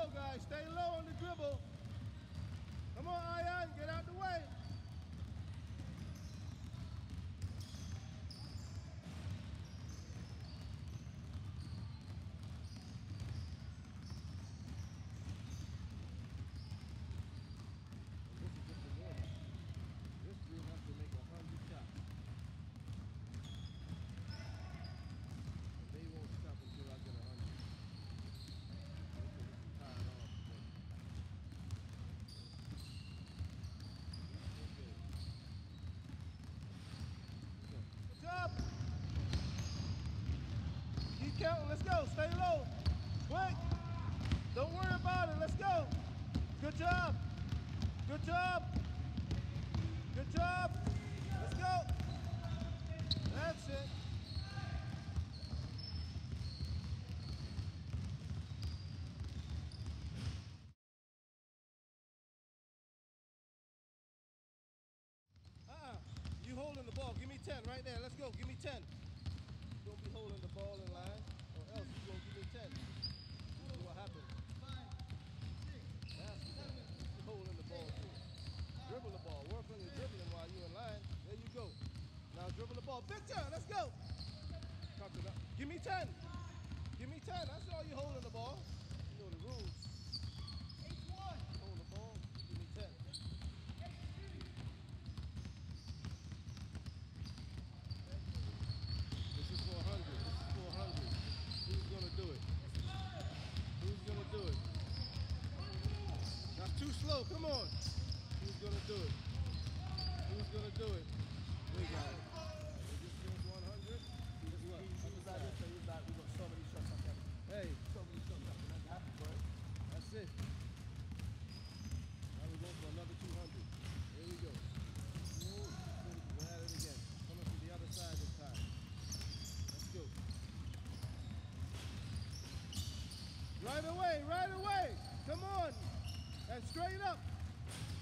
low, guys. Stay low on the dribble. Come on, Ion, get out the way. This is just a warm-up. This group has to make 100 shots. They won't stop until I get 100. This is tired off today. Okay. Good job. Keep counting. Let's go. Stay low. Quick. Don't worry about it. Let's go. Good job. Good job. Good job. Let's go. That's it. Uh-uh. You holding the ball. Give me 10 right there. Let's go. Give me 10. Don't be holding the ball in line or else you going to give me 10. See what happens. Basketball. You holding the ball too. Dribble the ball. Work on your dribbling while you're in line. There you go. Now dribble the ball. Victor, let's go. Talk it up. Give me 10. Give me 10. That's all you holding the ball. You know the rules. Hold the ball. Give me 10. This is 400. This is 400. Who's gonna do it? Who's gonna do it? That's too slow. Come on. Who's gonna do it? Who's gonna do it? We got it. We just finished 100. Guess what? He's like this, he's like, we got so many shots. Hey, So many shots that's it. Now we're going for another 200. Here we go. We're at it again. Coming from the other side this time. Let's go. Right away, right away. Come on. And straight up.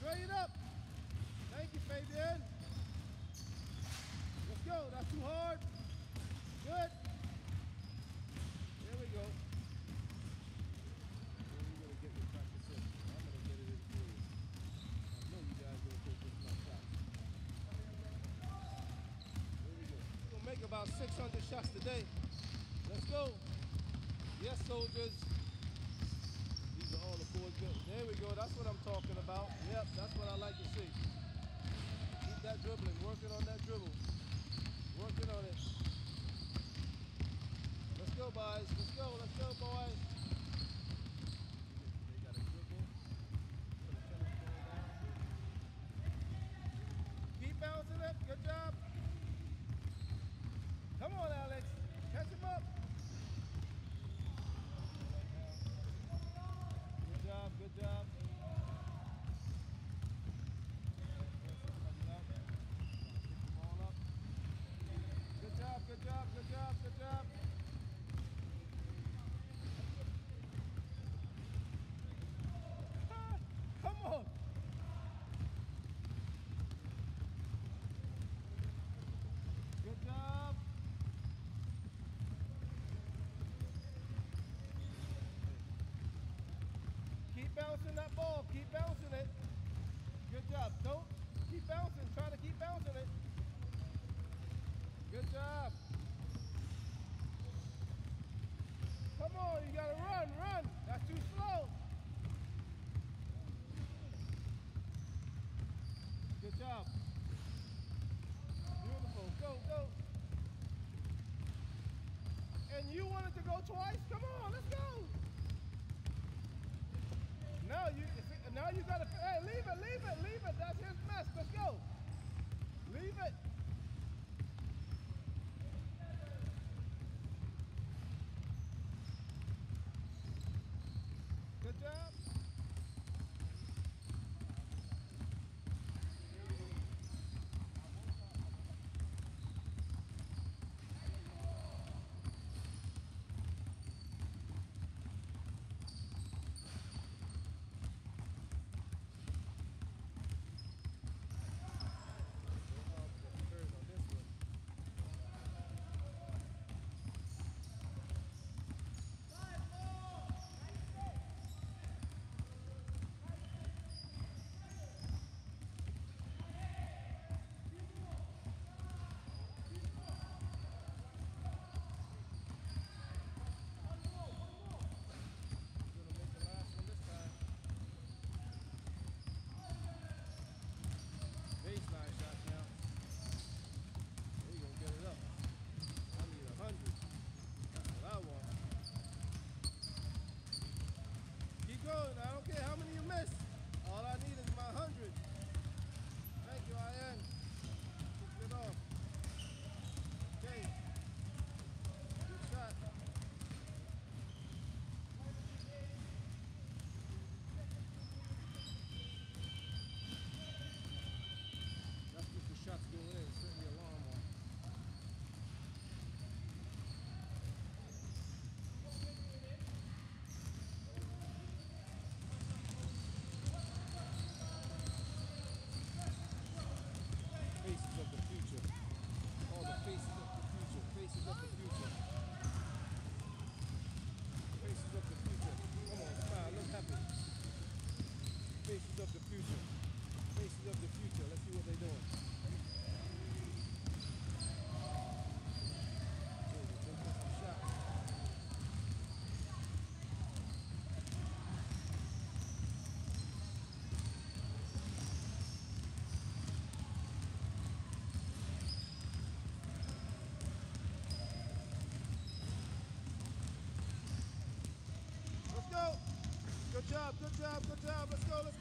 Straight up. Thank you, Fabian. Let's go. That's too hard. Good. There we go. Well, you're gonna get me practice in. I'm gonna get it in for you. I know you guys gonna take this my shot. There we go. We're gonna make about 600 shots today. Let's go. Yes, soldiers. These are all the boys. There we go. That's what I'm talking about. Yep, that's what I like to see. Keep that dribbling. Working on that dribble. Working on it. Let's go, boys. Let's go. Let's go, boys. They got a dribble. Put a tennis ball down. Keep bouncing it. Good job. Come on, Alex. Catch him up. Good job. Good job. Good job, good job, good job, good job. Ah, Come on. Good job. Keep bouncing that ball. Keep bouncing it. Good job. Don't keep bouncing. Try to keep bouncing it. Good job. Come on, you gotta run, run. That's too slow. Good job. Beautiful. Go, go. And you wanted to go twice? Good job, good job, good job. Let's go, let's go.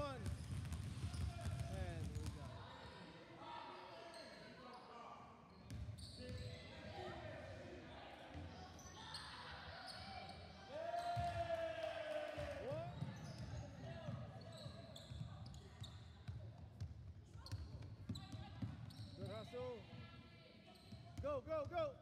one. And we got it. Go, go, go.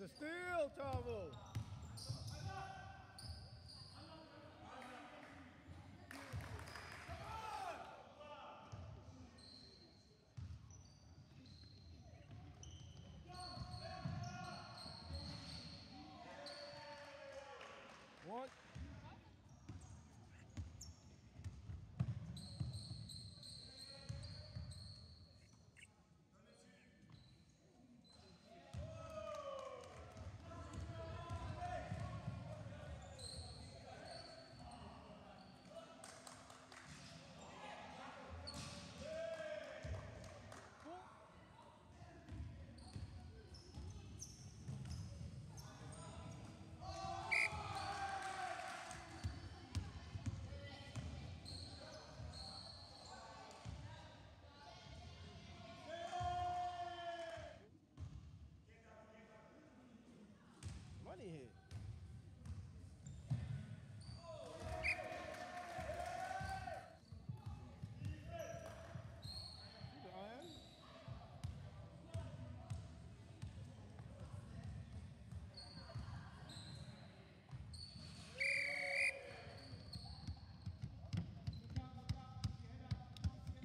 It's a steal, Tavo. One.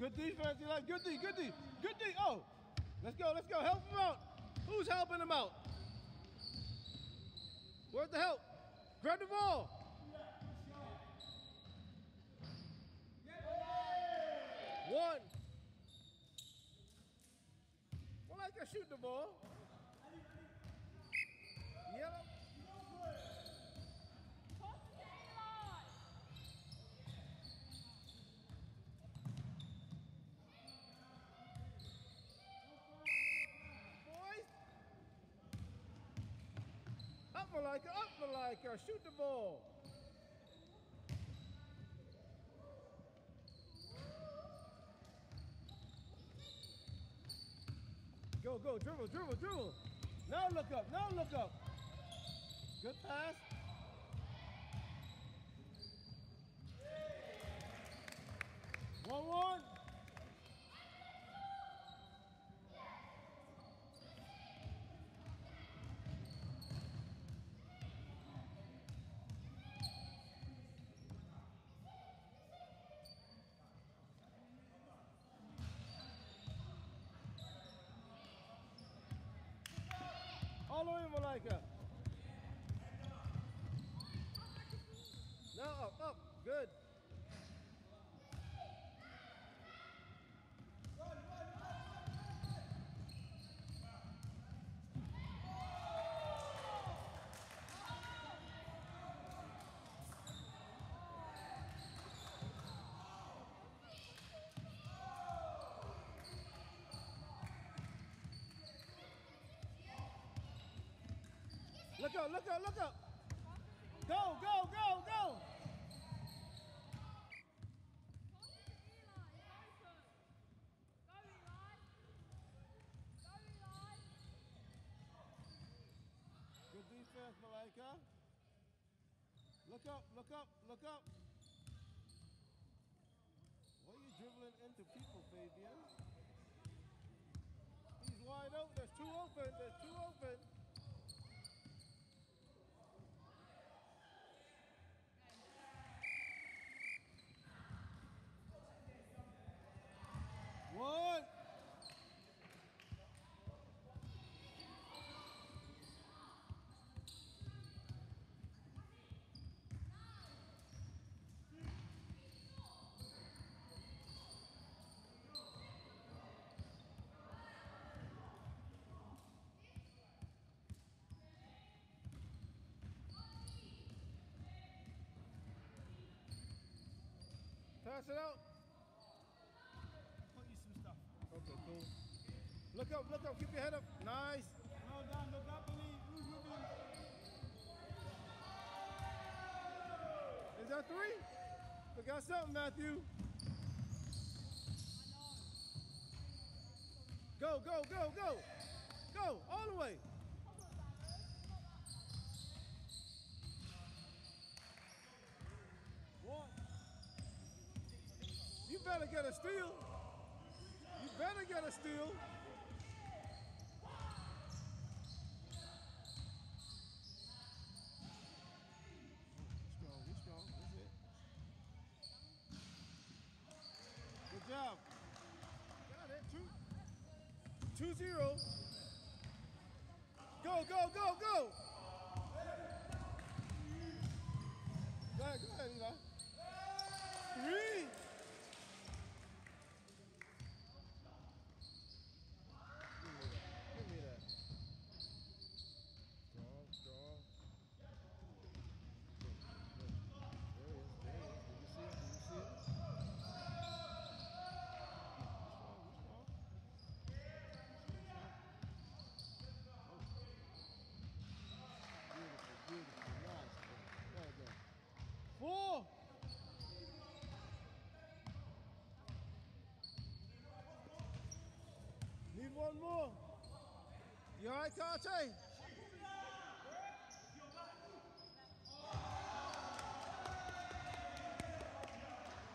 Good defense, Eli. Good D, good D, good D. Oh, let's go, let's go. Help him out. Who's helping him out? Where's the help? Grab the ball. One. Well, I can shoot the ball. Yellow. Boys. Up Malika, up Malika, shoot the ball. Go, go, dribble, dribble, dribble. Now look up, now look up. Good pass. One, one. All the way, Malika. Now up, up. Good. Look up, look up, look up. Go, go, go, go. Good defense, Malika. Look up, look up, look up. Why are you dribbling into people, Fabian? He's wide open. There's two open. There's two open. One. Pass it out. Put you some stuff. Okay, cool. Look up, look up, keep your head up. Nice. No, down, look up, Billy. Who's with? Is that three? Look got something, Matthew. Go, go, go, go. Go, all the way. One. You better get a steal. You better get a steal. Good job. Got it. Two. Two zero. Go, go, go, go. Go ahead, go ahead, Eli. Three. Give me that. Give me that. Strong, strong. There it is. There it is. Did you see it? Did you see it? Strong, strong. Beautiful, beautiful. Nice. Well done. Four. Need one more. You all right, Kante?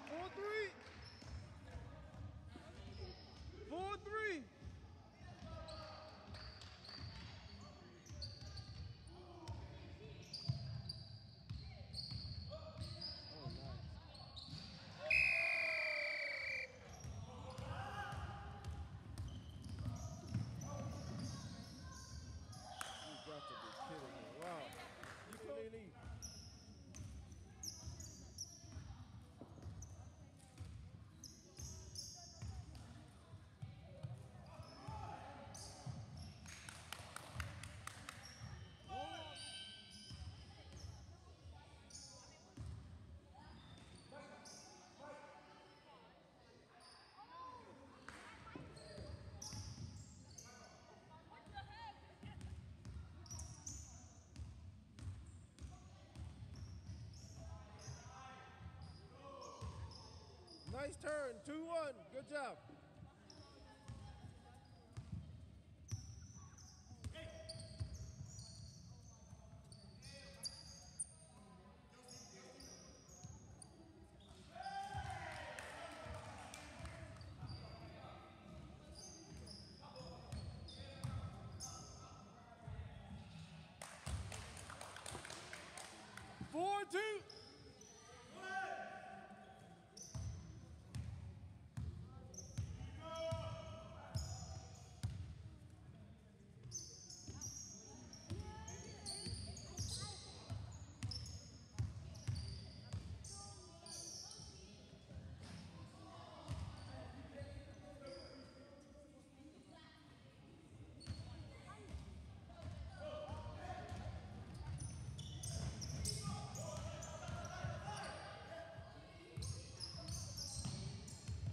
Four three. Four three. Oh, nice. may leave. Nice turn. 2 1. Good job. Four two.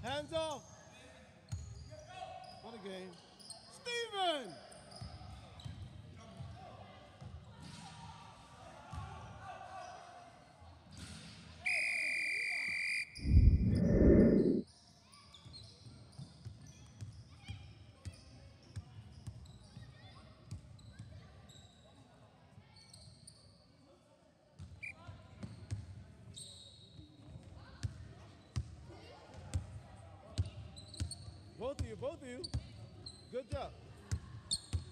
Hands off. What a game. Steven! Both of both of you. Good job.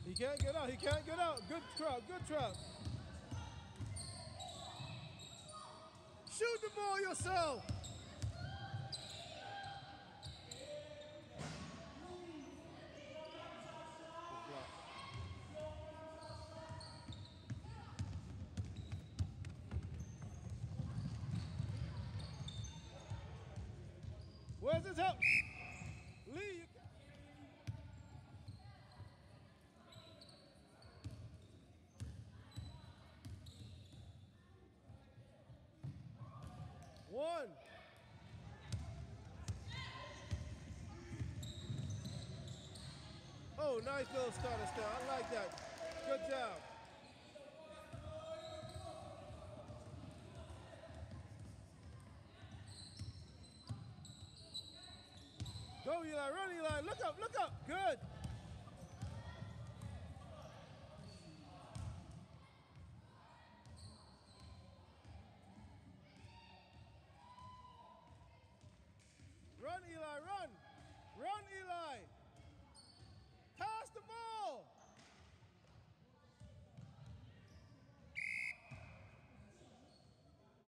He can't get out. He can't get out. Good trap. Good trap. Shoot the ball yourself. Good block. Where's his help? Lee, you can- One. Nice little starter style. I like that. Good job. Go, Eli. Run, Eli. Look up. Look up. Good.